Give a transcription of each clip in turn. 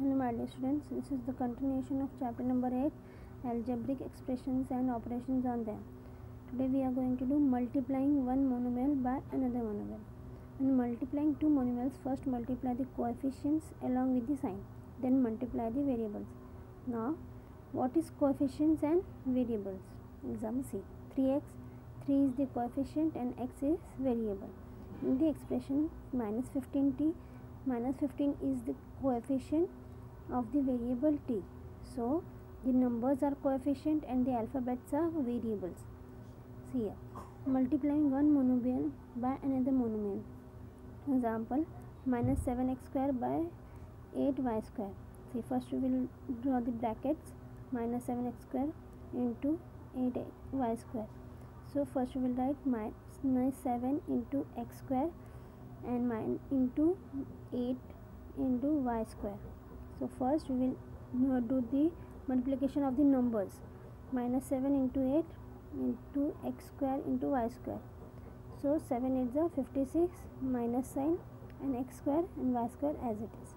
Hello my dear students, this is the continuation of chapter number 8 algebraic expressions and operations on them. Today we are going to do multiplying one monomial by another monomial. When multiplying two monomials, first multiply the coefficients along with the sign, then multiply the variables. Now, what is coefficients and variables? Example C 3x, 3 is the coefficient and x is variable. In the expression minus 15t, minus 15 is the coefficient of the variable t. So, the numbers are coefficient and the alphabets are variables. See here, multiplying one monomial by another monomial. Example, minus 7x square by 8y square. See, first we will draw the brackets, minus 7x square into 8y square. So, first we will write minus 7 into x square and min into 8 into y square. So, first we will do the multiplication of the numbers minus 7 into 8 into x square into y square. So, 7 is the 56 minus sign and x square and y square as it is.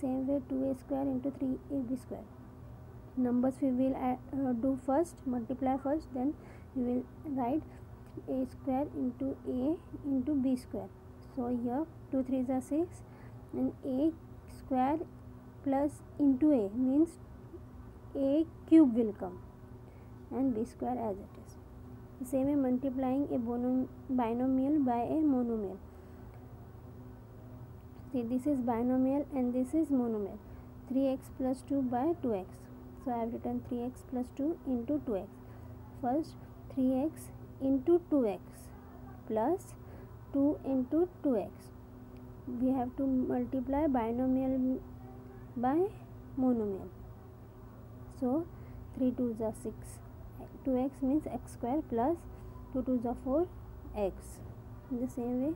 Same way 2a square into 3ab square. Numbers we will add, uh, do first, multiply first, then we will write a square into a into b square. So, here 2 3s are 6 and a square plus into a means a cube will come and b square as it is. Same way multiplying a binomial by a monomial. See this is binomial and this is monomial. 3x plus 2 by 2x. So I have written 3x plus 2 into 2x. First 3x into 2x plus 2 into 2x. We have to multiply binomial by monomial. So 3 2s are 6. 2x means x square plus 2 2s are 4 x. In the same way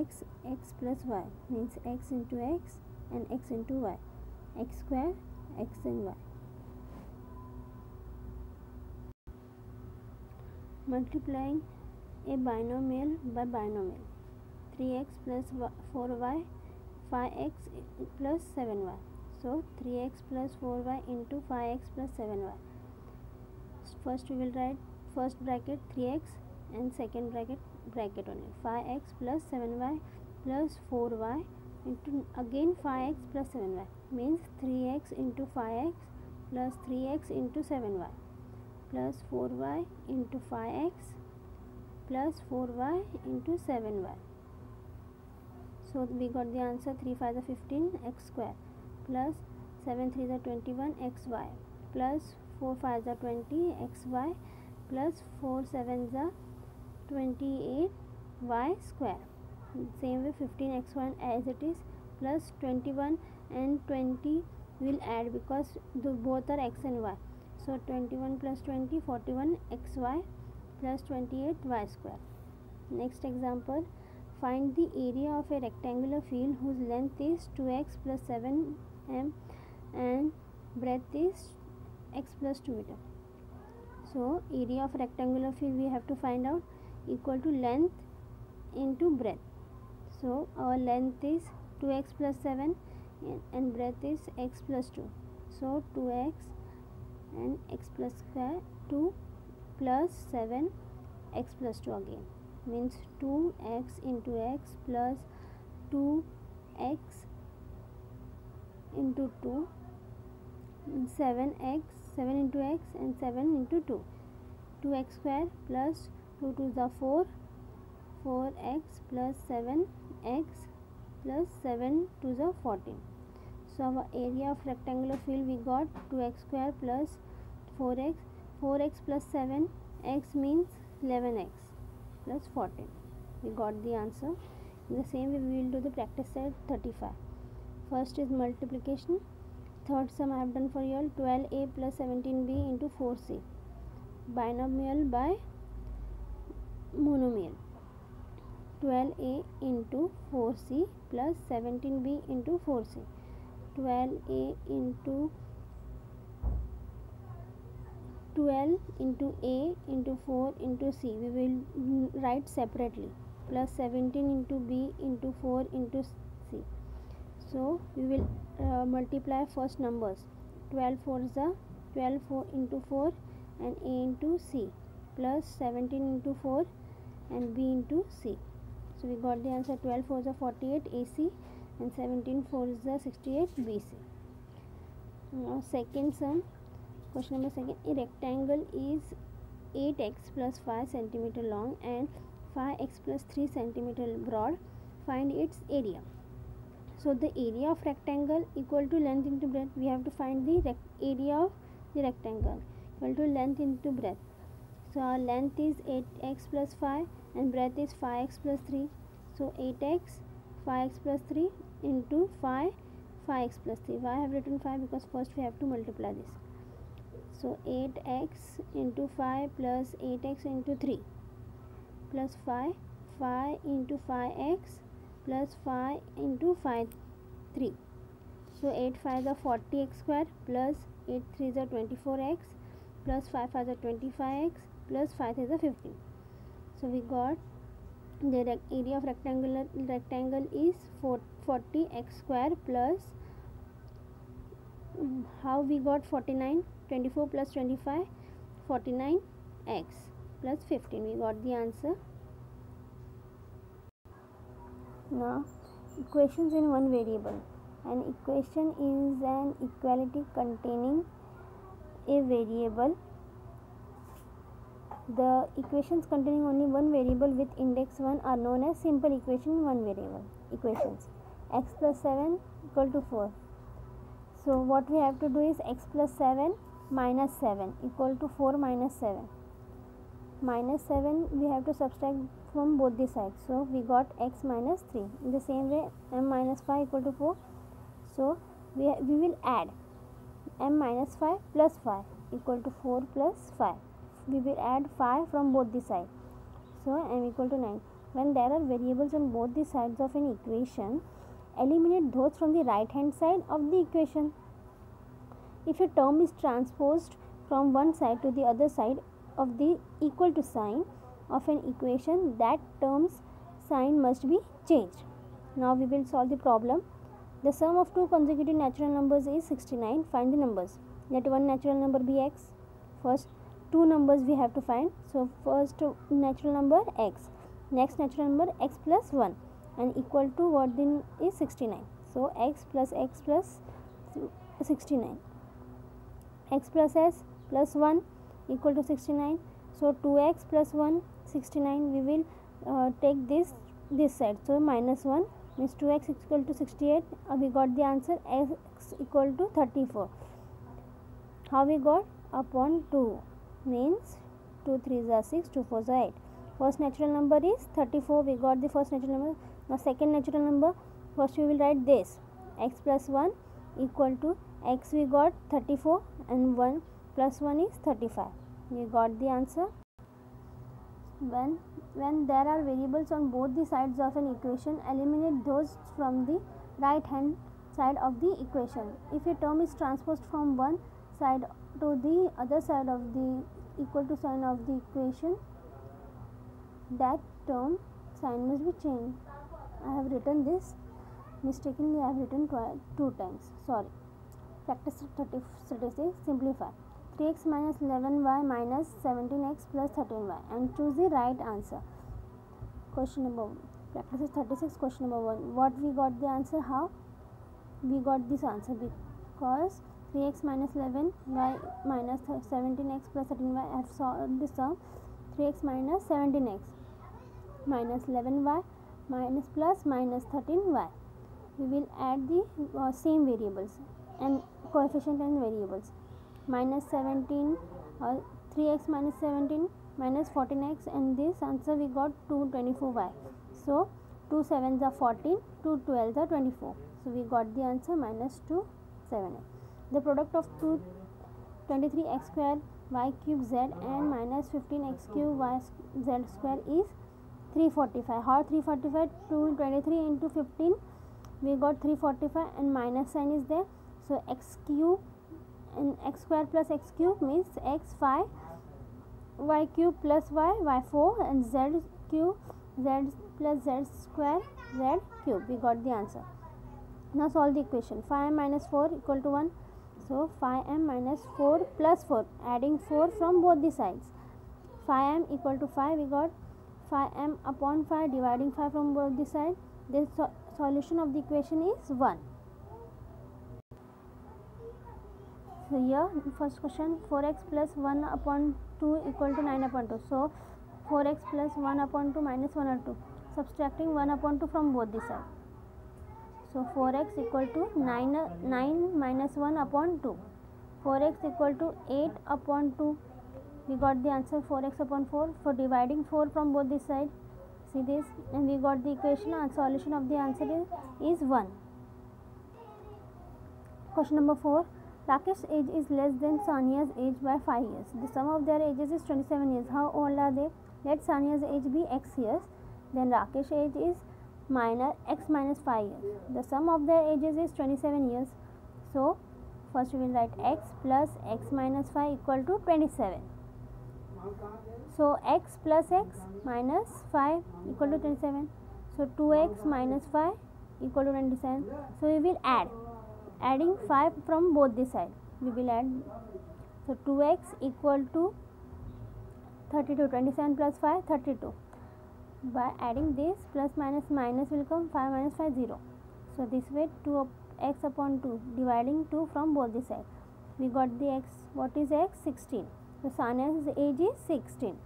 x x plus y means x into x and x into y. x square x and y. Multiplying a binomial by binomial 3x plus 4y 5x plus 7y so 3x plus 4y into 5x plus 7y first we will write first bracket 3x and second bracket bracket only. 5x plus 7y plus 4y into again 5x plus 7y means 3x into 5x plus 3x into 7y plus 4y into 5x plus 4y into 7y. So we got the answer 3 5 is 15 x square plus 7 3 is 21 xy plus 4 5 is 20 xy plus 4 7 is 28 y square. Same way 15 x1 as it is plus 21 and 20 will add because the both are x and y. So 21 plus 20 41 xy plus 28 y square. Next example find the area of a rectangular field whose length is 2x plus 7m and breadth is x plus 2 meter. So area of rectangular field we have to find out equal to length into breadth. So our length is 2x plus 7 and breadth is x plus 2. So 2x and x plus square 2 plus 7 x plus 2 again means 2x into x plus 2x into 2 7x 7 into x and 7 into 2 2x square plus 2 to the 4 4x plus 7x plus 7 to the 14 so our area of rectangular field we got 2x square plus 4x 4x plus 7 x means 11x plus 14 we got the answer. In the same way we will do the practice set 35 first is multiplication. Third sum I have done for you all 12a plus 17b into 4c binomial by monomial. 12a into 4c plus 17b into 4c 12a into 12 into a into 4 into c. We will write separately. Plus 17 into b into 4 into c. So we will uh, multiply first numbers. 12 4 is the 12 4 into 4 and a into c. Plus 17 into 4 and b into c. So we got the answer. 12 4 is the 48 ac and 17 4 is the 68 bc now second sum question number second a rectangle is 8x plus 5 centimeter long and 5x plus 3 centimeter broad. Find its area. So the area of rectangle equal to length into breadth. We have to find the area of the rectangle equal to length into breadth. So our length is 8x plus 5 and breadth is 5x plus 3 so 8x 5x plus 3 into 5 5x plus 3 why I have written 5 because first we have to multiply this so 8x into 5 plus 8x into 3 plus 5 5 into 5x plus 5 into 5 3 so 8 5 is 40x square plus 8 3 is 24x plus 5 5 is 25x plus 5 is 15 so we got the area of rectangular rectangle is 4, 40x square plus um, how we got 49 24 plus 25 49x plus 15 we got the answer. Now equations in one variable. An equation is an equality containing a variable. The equations containing only one variable with index 1 are known as simple equation one variable equations. X plus 7 equal to 4 so what we have to do is x plus 7 minus 7 equal to 4 minus 7 minus 7 we have to subtract from both the sides. So we got x minus 3 in the same way m minus 5 equal to 4 so we, we will add m minus 5 plus 5 equal to 4 plus 5 we will add 5 from both the sides. So m equal to 9 when there are variables on both the sides of an equation eliminate those from the right hand side of the equation if a term is transposed from one side to the other side of the equal to sign of an equation that term's sign must be changed. Now we will solve the problem. The sum of two consecutive natural numbers is 69. Find the numbers. Let one natural number be x. First two numbers we have to find. So first natural number x. Next natural number x plus 1 and equal to what then is 69. So x plus x plus 69 x plus s plus 1 equal to 69 so 2x plus 1 69 we will uh, take this this side so minus 1 means 2x equal to 68 uh, we got the answer x equal to 34 how we got? Upon 2 means 2 3s are 6 2 4s are 8 first natural number is 34 we got the first natural number. Now second natural number first we will write this. X plus 1 equal to x we got 34 and 1 plus 1 is 35 we got the answer. When when there are variables on both the sides of an equation eliminate those from the right hand side of the equation. If a term is transposed from one side to the other side of the equal to sign of the equation that term sign must be changed. I have written this. Mistakenly I have written two times. Sorry practice 36 simplify. 3x minus 11y minus 17x plus 13y and choose the right answer. Question number practice 36 question number 1 what we got the answer? How? We got this answer because 3x minus 11y minus 17x plus 13y I have solved this sum. 3x minus 17x minus 11y minus plus minus 13y we will add the uh, same variables and coefficient and variables. Minus 17 uh, 3x minus 17 minus 14x and this answer we got 224y so 2 7s are 14 2 12s are 24 so we got the answer minus 2 7x the product of 2 23x square y cube z and minus 15x cube y z square is 345 how 345 223 into 15 we got 345 and minus sign is there so x cube and x square plus x cube means x 5 y cube plus y y 4 and z cube z plus z square z cube. We got the answer. Now solve the equation. 5m minus 4 equal to 1 so 5m minus 4 plus 4 adding 4 from both the sides. 5m equal to 5 we got 5m upon 5 dividing 5 from both the sides the so solution of the equation is 1 या first question four x plus one upon two equal to nine upon two so four x plus one upon two minus one or two subtracting one upon two from both this sir so four x equal to nine nine minus one upon two four x equal to eight upon two we got the answer four x upon four for dividing four from both this side see this and we got the equation solution of the answer is one question number four Rakesh's age is less than Sonia's age by 5 years. The sum of their ages is 27 years. How old are they? Let Sonia's age be x years. Then Rakesh's age is minor x minus 5 years. The sum of their ages is 27 years. So, first we will write x plus x minus 5 equal to 27. So, x plus x minus 5 equal to 27. So, 2x minus 5 equal to 27. So, we will add adding 5 from both the side. We will add so 2x equal to 32 27 plus 5 32 by adding this plus minus minus will come 5 minus 5 0 so this way 2 x upon 2 dividing 2 from both the side. We got the x what is x? 16 so Sania's age is 16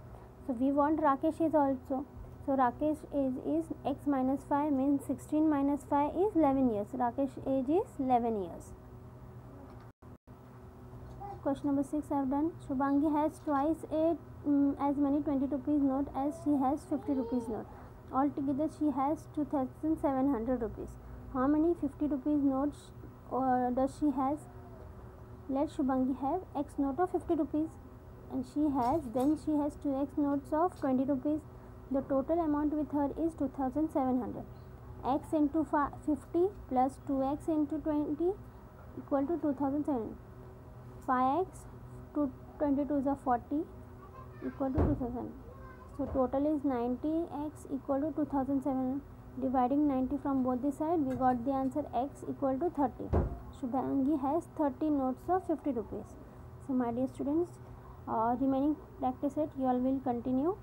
so we want Rakesh is also so Rakesh age is x minus 5 means 16 minus 5 is 11 years. Rakesh age is 11 years. Question number 6 I have done. Shubhangi has twice a um, as many 20 rupees note as she has 50 rupees note. Altogether she has 2700 rupees. How many 50 rupees notes uh, does she has? Let shubhangi have x note of 50 rupees. And she has then she has 2x notes of 20 rupees the total amount with her is 2700 x into 50 plus 2x into 20 equal to 2700 5x to 22 is a 40 equal to 2000 so total is 90x equal to 2007 dividing 90 from both the side we got the answer x equal to 30 So Shubhangi has 30 notes of 50 rupees. So my dear students uh, remaining practice set you all will continue